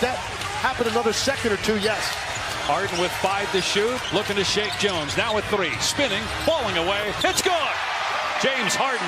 that happened another second or two? Yes. Harden with five to shoot, looking to shake Jones. Now with three, spinning, falling away. It's good. James Harden.